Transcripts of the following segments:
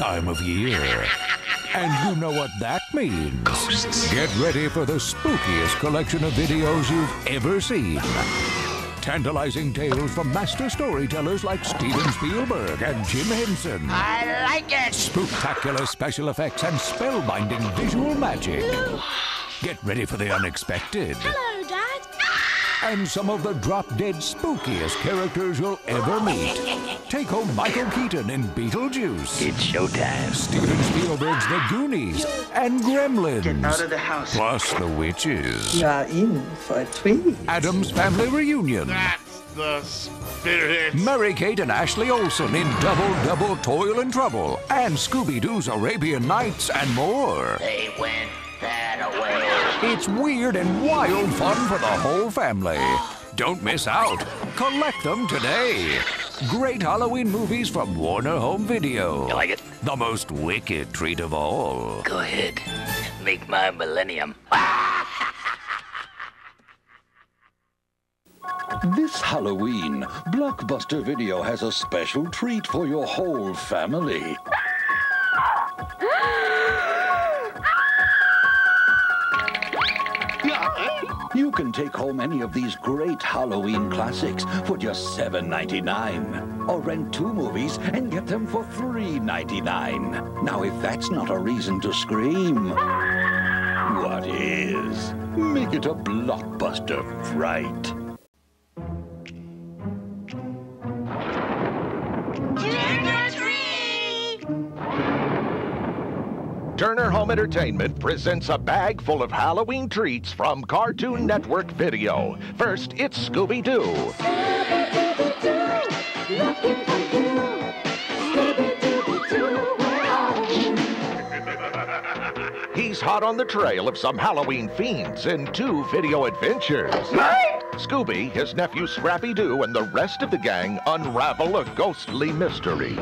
time of year. And you know what that means. Ghosts. Get ready for the spookiest collection of videos you've ever seen. Tantalizing tales from master storytellers like Steven Spielberg and Jim Henson. I like it. Spooktacular special effects and spellbinding visual magic. Get ready for the unexpected. Hello, Dad. And some of the drop dead spookiest characters you'll ever meet. Take home Michael Keaton in Beetlejuice. It's showtime. Steven Spielberg's The Goonies and Gremlins. Get out of the house. Plus the witches. You are in for a treat. Addams Family Reunion. That's the spirit. Mary Kate and Ashley Olsen in Double Double Toil and Trouble. And Scooby Doo's Arabian Nights and more. They went that away. It's weird and wild fun for the whole family. Don't miss out. Collect them today. Great Halloween movies from Warner Home Video. You like it? The most wicked treat of all. Go ahead. Make my millennium. This Halloween, Blockbuster Video has a special treat for your whole family. You can take home any of these great Halloween classics for just $7.99. Or rent two movies and get them for $3.99. Now, if that's not a reason to scream, what is? Make it a blockbuster fright. Entertainment presents a bag full of Halloween treats from Cartoon Network Video. First, it's Scooby Doo. He's hot on the trail of some Halloween fiends in two video adventures. Scooby, his nephew Scrappy Doo, and the rest of the gang unravel a ghostly mystery.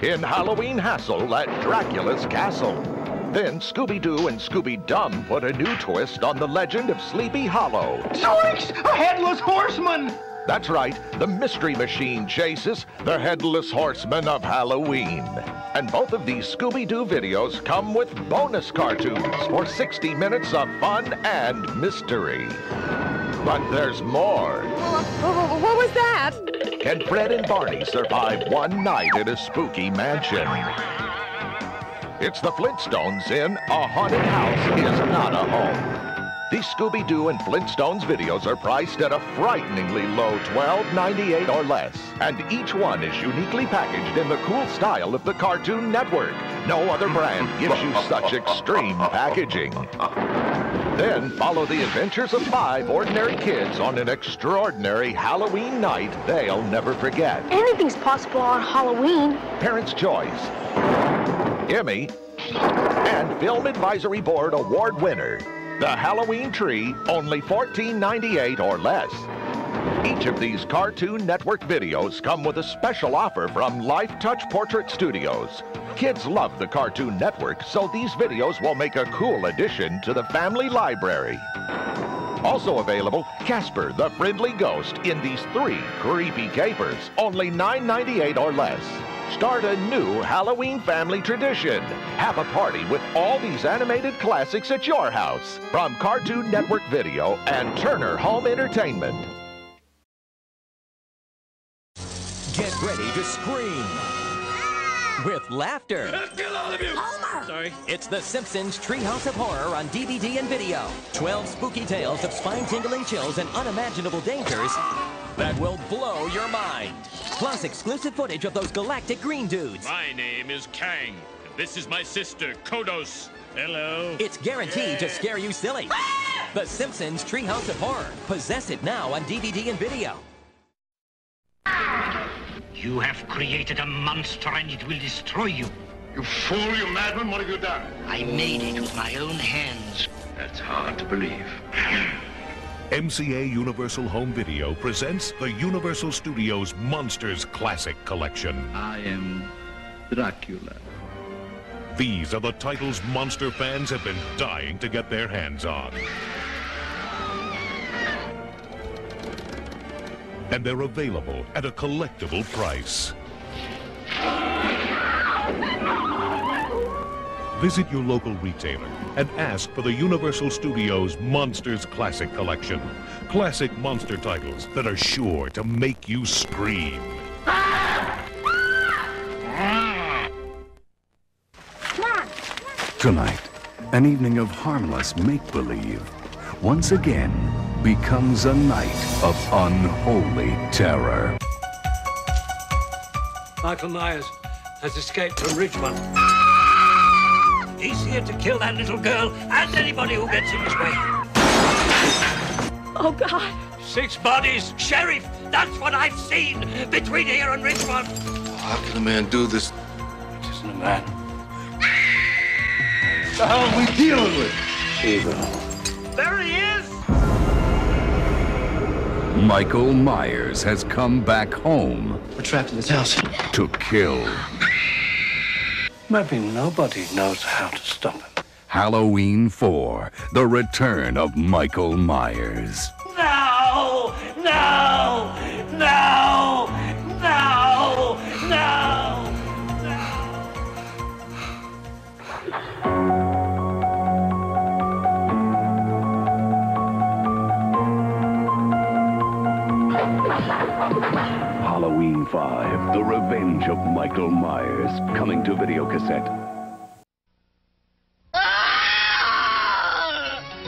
In Halloween Hassle at Dracula's Castle. Then Scooby Doo and Scooby Dum put a new twist on the legend of Sleepy Hollow. Zoinks! A headless horseman! That's right, the Mystery Machine chases the Headless Horseman of Halloween. And both of these Scooby Doo videos come with bonus cartoons for 60 minutes of fun and mystery. But there's more. What was that? Can Fred and Barney survive one night in a spooky mansion? It's the Flintstones in A Haunted House is Not a Home. These Scooby-Doo and Flintstones videos are priced at a frighteningly low $12.98 or less. And each one is uniquely packaged in the cool style of the Cartoon Network. No other brand gives you such extreme packaging. Then follow the adventures of five ordinary kids on an extraordinary Halloween night they'll never forget. Anything's possible on Halloween. Parents' Choice, Emmy, and Film Advisory Board Award winner. The Halloween Tree, only $14.98 or less. Each of these Cartoon Network videos come with a special offer from Lifetouch Portrait Studios. Kids love the Cartoon Network, so these videos will make a cool addition to the family library. Also available, Casper the Friendly Ghost in these three creepy capers, only $9.98 or less. Start a new Halloween family tradition. Have a party with all these animated classics at your house from Cartoon Network Video and Turner Home Entertainment. Get ready to scream with laughter. Sorry. It's The Simpsons Treehouse of Horror on DVD and video. 12 spooky tales of spine-tingling chills and unimaginable dangers that will blow your mind. Plus exclusive footage of those galactic green dudes. My name is Kang. and This is my sister, Kodos. Hello. It's guaranteed to scare you silly. Ah! The Simpsons Treehouse of Horror. Possess it now on DVD and video. You have created a monster and it will destroy you. You fool, you madman, what have you done? I made it with my own hands. That's hard to believe. MCA Universal Home Video presents the Universal Studios Monsters Classic Collection. I am Dracula. These are the titles monster fans have been dying to get their hands on. And they're available at a collectible price. Visit your local retailer and ask for the Universal Studios Monsters Classic Collection. Classic monster titles that are sure to make you scream. Tonight, an evening of harmless make-believe once again becomes a night of unholy terror. Michael Myers has escaped from Ridgemont. He's here to kill that little girl and anybody who gets in his way. Oh, God. Six bodies, Sheriff! That's what I've seen between here and Ridgemont. How can a man do this? It isn't a man. What the hell are we dealing with? Evil. There he is! Michael Myers has come back home. We're trapped in this house. To kill. Maybe nobody knows how to stop him. Halloween 4, The Return of Michael Myers. No! No! No! Halloween 5, The Revenge of Michael Myers. Coming to video cassette. Ah!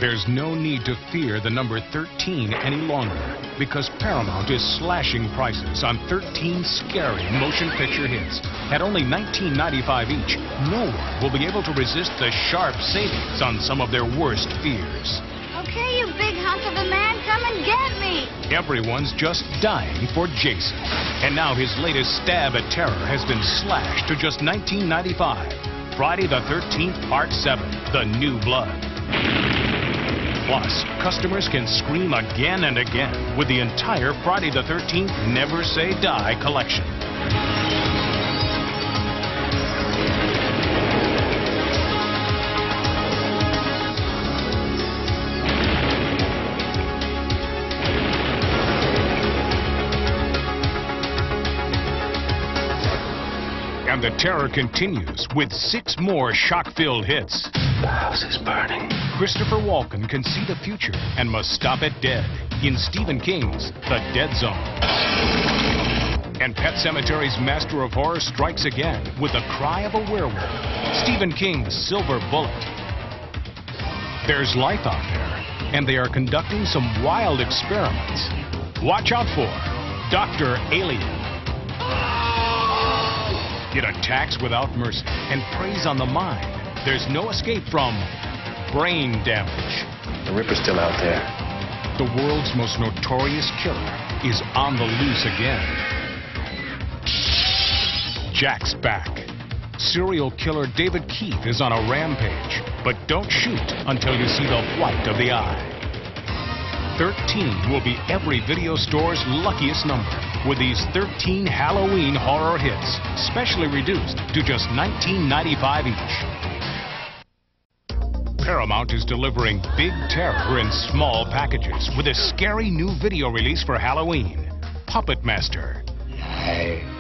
There's no need to fear the number 13 any longer because Paramount is slashing prices on 13 scary motion picture hits. At only $19.95 each, no one will be able to resist the sharp savings on some of their worst fears. Okay, you big hunk of a man, Everyone's just dying for Jason. And now his latest stab at terror has been slashed to just $19.95. Friday the 13th, Part 7, The New Blood. Plus, customers can scream again and again with the entire Friday the 13th Never Say Die collection. The terror continues with six more shock-filled hits. The house is burning. Christopher Walken can see the future and must stop it dead in Stephen King's The Dead Zone. And Pet Sematary's Master of Horror strikes again with the cry of a werewolf. Stephen King's Silver Bullet. There's life out there, and they are conducting some wild experiments. Watch out for Dr. Alien. It attacks without mercy and preys on the mind. There's no escape from brain damage. The Ripper's still out there. The world's most notorious killer is on the loose again. Jack's back. Serial killer David Keith is on a rampage, but don't shoot until you see the white of the eye. 13 will be every video store's luckiest number with these 13 Halloween horror hits, specially reduced to just $19.95 each. Paramount is delivering big terror in small packages with a scary new video release for Halloween Puppet Master. Life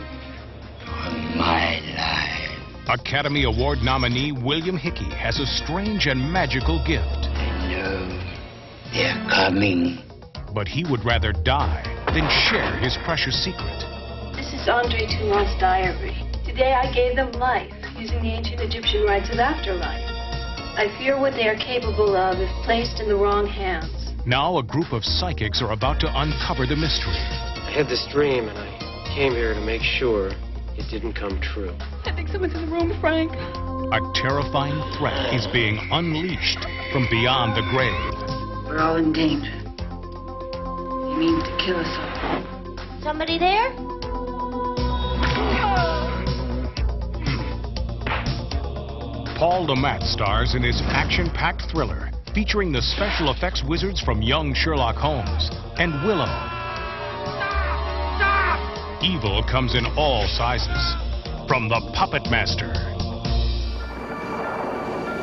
my life. Academy Award nominee William Hickey has a strange and magical gift. I know they're coming. But he would rather die than share his precious secret. This is Andre Toulon's diary. Today I gave them life using the ancient Egyptian rites of afterlife. I fear what they are capable of if placed in the wrong hands. Now a group of psychics are about to uncover the mystery. I had this dream and I came here to make sure it didn't come true. I think someone's in the room, Frank. A terrifying threat is being unleashed from beyond the grave. We're all in danger. He means to kill us all. Somebody there? Paul Le Mat stars in his action-packed thriller featuring the special effects wizards from young Sherlock Holmes and Willow. Evil comes in all sizes. From the Puppet Master.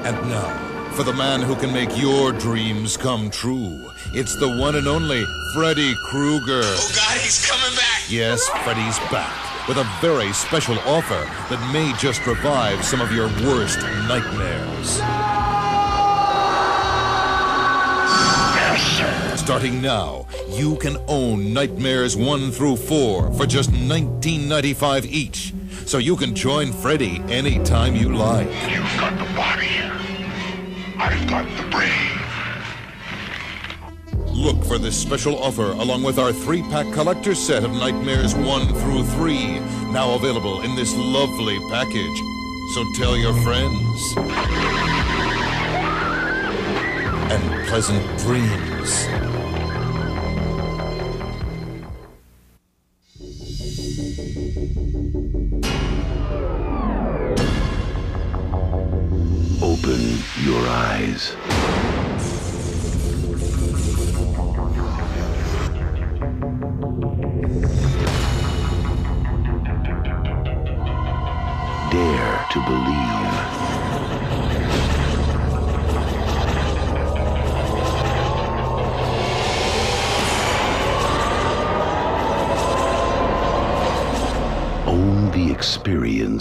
And now, for the man who can make your dreams come true, it's the one and only Freddy Krueger. Oh God, he's coming back! Yes, Freddy's back. with a very special offer that may just revive some of your worst nightmares. Starting now, you can own Nightmares 1 through 4 for just $19.95 each. So you can join Freddy anytime you like. You've got the body. I've got the brain. Look for this special offer along with our three pack collector set of Nightmares 1 through 3, now available in this lovely package. So tell your friends. And pleasant dreams.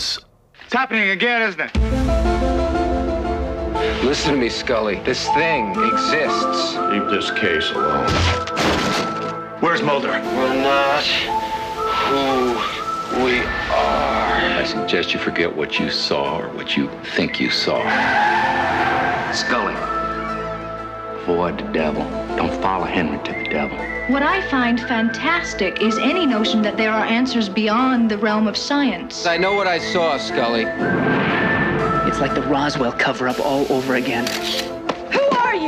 Experience It's happening again, isn't it? Listen to me, Scully. This thing exists. Leave this case alone. Where's Mulder? We're not who we are. I suggest you forget what you saw or what you think you saw. Scully, avoid the devil. Don't follow Henry to the devil. What I find fantastic is any notion that there are answers beyond the realm of science. I know what I saw, Scully. It's like the Roswell cover up all over again.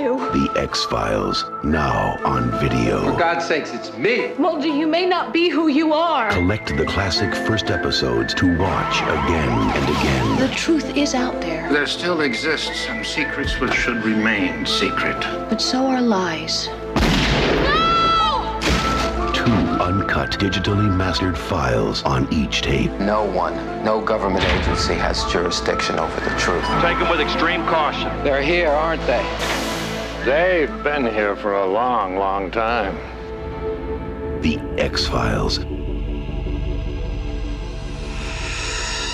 Who are you? The X Files, now on video. For God's sakes, it's me. Mulder, you may not be who you are. Collect the classic first episodes to watch again and again. The truth is out there, There still exist some secrets which should remain secret. but so are lies. Two uncut, digitally mastered files on each tape. No one, no government agency has jurisdiction over the truth. Take them with extreme caution. They're here, aren't they? They've been here for a long, long time. The X Files.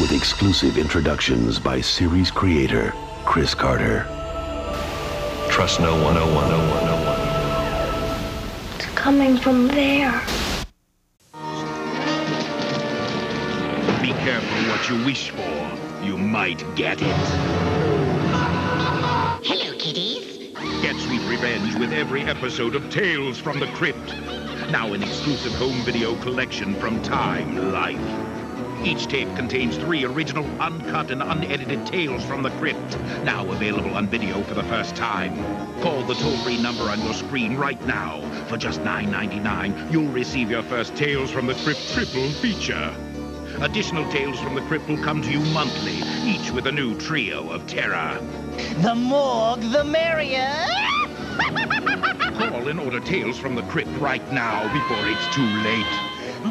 With exclusive introductions by series creator Chris Carter. Trust no one, no one, no one, no one. It's coming from there. Be careful what you wish for. You might get it. Sweet revenge with every episode of Tales from the Crypt. Now an exclusive home video collection from Time Life. Each tape contains three original, uncut, and unedited Tales from the Crypt. Now available on video for the first time. Call the toll-free number on your screen right now. For just $9.99, you'll receive your first Tales from the Crypt triple feature. Additional Tales from the Crypt will come to you monthly, each with a new trio of terror. The morgue, the merrier. Call and order Tales from the Crypt right now before it's too late.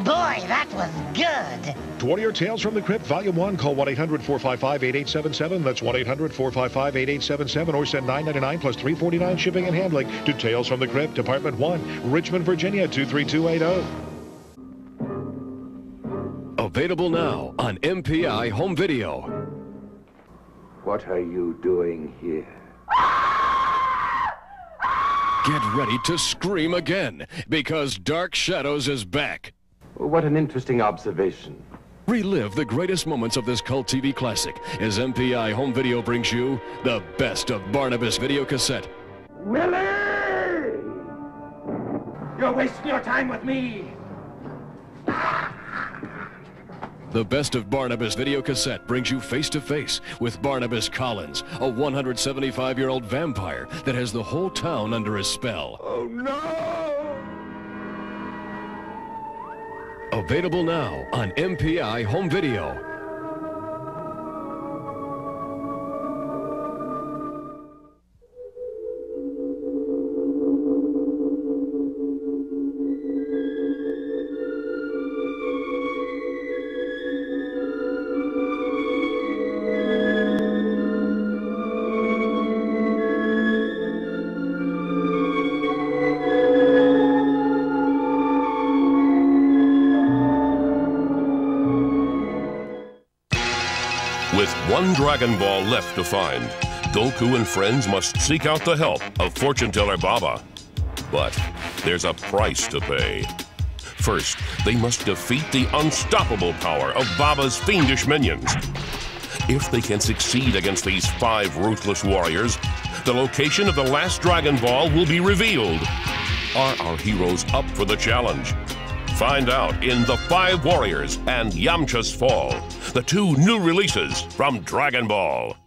Boy, that was good. To order your Tales from the Crypt, Volume 1, call 1-800-455-8877. That's 1-800-455-8877 or send $9.99 plus $3.49 shipping and handling to Tales from the Crypt, Department 1, Richmond, Virginia, 23280. Available now on MPI Home Video. What are you doing here? Get ready to scream again because Dark Shadows is back. What an interesting observation. Relive the greatest moments of this cult TV classic as MPI Home Video brings you the best of Barnabas video cassette. Millie! You're wasting your time with me. The best of Barnabas video cassette brings you face to face with Barnabas Collins, a 175 year old vampire that has the whole town under his spell. Oh no! Available now on MPI Home Video. With one Dragon Ball left to find, Goku and friends must seek out the help of fortune teller Baba. But there's a price to pay. First, they must defeat the unstoppable power of Baba's fiendish minions. If they can succeed against these five ruthless warriors, the location of the last Dragon Ball will be revealed. Are our heroes up for the challenge? Find out in The Five Warriors and Yamcha's Fall, the two new releases from Dragon Ball.